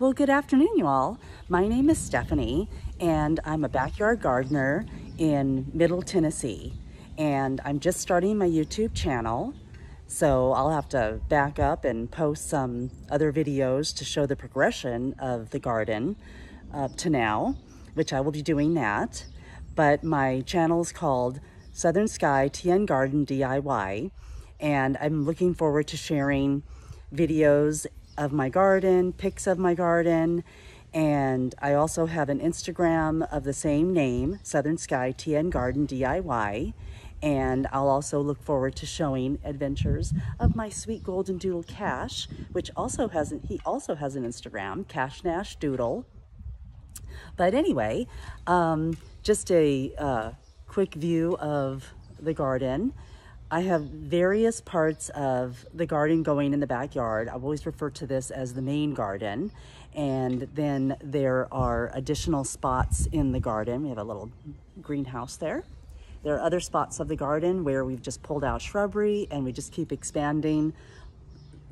Well, good afternoon, you all. My name is Stephanie, and I'm a backyard gardener in Middle Tennessee. And I'm just starting my YouTube channel, so I'll have to back up and post some other videos to show the progression of the garden up to now, which I will be doing that. But my channel is called Southern Sky TN Garden DIY, and I'm looking forward to sharing videos of my garden, pics of my garden, and I also have an Instagram of the same name, Southern Sky TN Garden DIY. And I'll also look forward to showing adventures of my sweet golden doodle Cash, which also has, an, he also has an Instagram, Cash Nash Doodle. But anyway, um, just a uh, quick view of the garden. I have various parts of the garden going in the backyard. I've always referred to this as the main garden. And then there are additional spots in the garden. We have a little greenhouse there. There are other spots of the garden where we've just pulled out shrubbery and we just keep expanding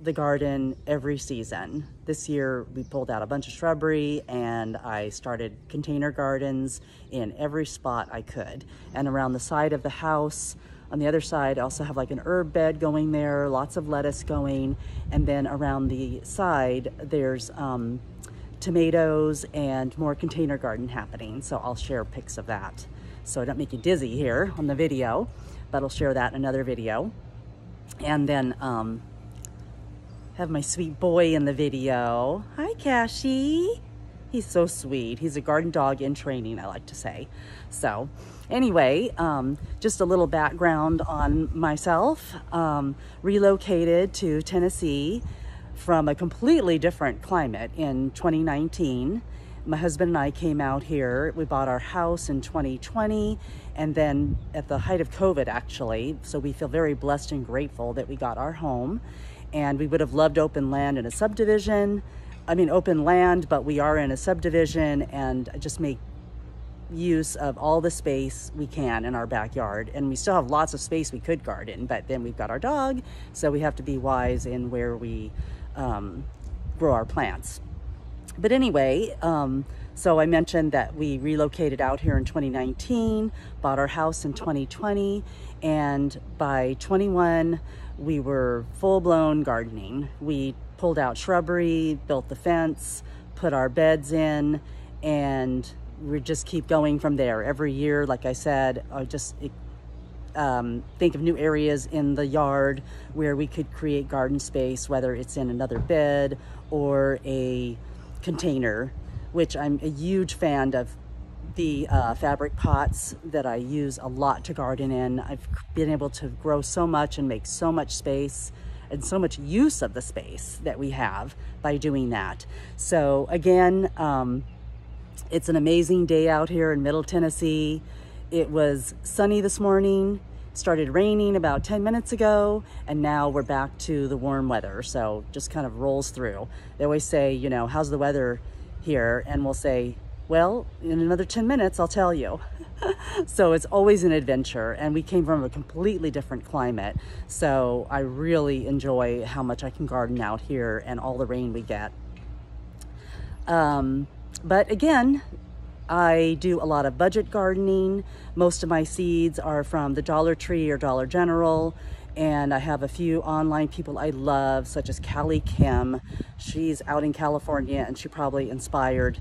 the garden every season. This year we pulled out a bunch of shrubbery and I started container gardens in every spot I could. And around the side of the house, on the other side, I also have like an herb bed going there, lots of lettuce going. And then around the side, there's um, tomatoes and more container garden happening. So I'll share pics of that. So I don't make you dizzy here on the video, but I'll share that in another video. And then um, have my sweet boy in the video. Hi, Cashy. He's so sweet. He's a garden dog in training, I like to say. So anyway, um, just a little background on myself. Um, relocated to Tennessee from a completely different climate in 2019. My husband and I came out here. We bought our house in 2020 and then at the height of COVID actually. So we feel very blessed and grateful that we got our home and we would have loved open land in a subdivision I mean, open land, but we are in a subdivision and just make use of all the space we can in our backyard. And we still have lots of space we could garden, but then we've got our dog, so we have to be wise in where we um, grow our plants. But anyway, um, so I mentioned that we relocated out here in 2019, bought our house in 2020, and by 21, we were full blown gardening. We pulled out shrubbery, built the fence, put our beds in, and we just keep going from there. Every year, like I said, I just um, think of new areas in the yard where we could create garden space, whether it's in another bed or a container, which I'm a huge fan of the uh, fabric pots that I use a lot to garden in. I've been able to grow so much and make so much space and so much use of the space that we have by doing that. So again, um, it's an amazing day out here in Middle Tennessee. It was sunny this morning, started raining about 10 minutes ago, and now we're back to the warm weather. So just kind of rolls through. They always say, you know, how's the weather here? And we'll say, well, in another 10 minutes, I'll tell you. so it's always an adventure and we came from a completely different climate. So I really enjoy how much I can garden out here and all the rain we get. Um, but again, I do a lot of budget gardening. Most of my seeds are from the Dollar Tree or Dollar General. And I have a few online people I love, such as CaliKim. She's out in California and she probably inspired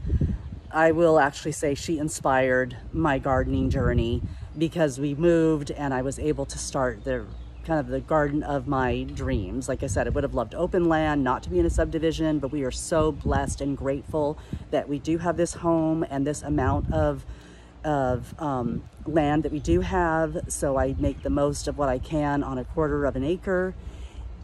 I will actually say she inspired my gardening journey because we moved and I was able to start the kind of the garden of my dreams. Like I said, I would have loved open land, not to be in a subdivision, but we are so blessed and grateful that we do have this home and this amount of of um, land that we do have. So I make the most of what I can on a quarter of an acre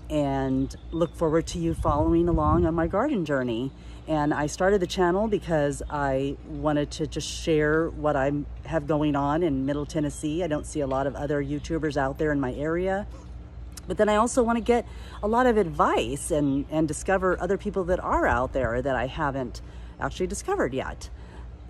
and look forward to you following along on my garden journey. And I started the channel because I wanted to just share what I have going on in Middle Tennessee. I don't see a lot of other YouTubers out there in my area. But then I also want to get a lot of advice and, and discover other people that are out there that I haven't actually discovered yet.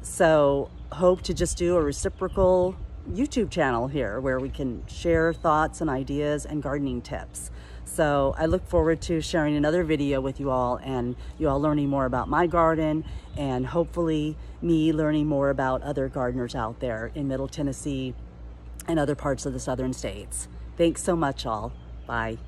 So hope to just do a reciprocal YouTube channel here where we can share thoughts and ideas and gardening tips. So I look forward to sharing another video with you all and you all learning more about my garden and hopefully me learning more about other gardeners out there in Middle Tennessee and other parts of the southern states. Thanks so much all. Bye.